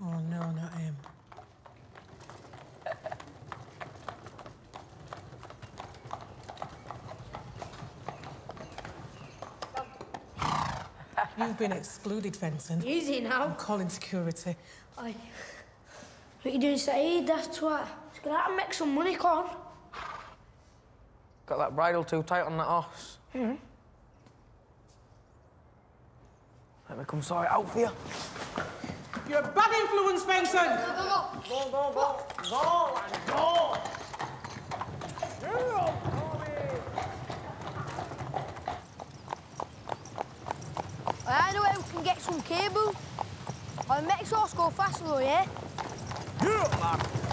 Oh, no, not him. You've been excluded, Fenton. Easy I'm now. calling security. Aye. What you doing, Saeed? That's what. Just gonna have to make some money, con. Got that bridle too tight on that horse. Hmm. Let me come sort it out for you. You're a bad influence, Fenton! Go, go, go, go, and go! I know where we can get some cable. Our next horse go faster though, yeah? Yeah, man.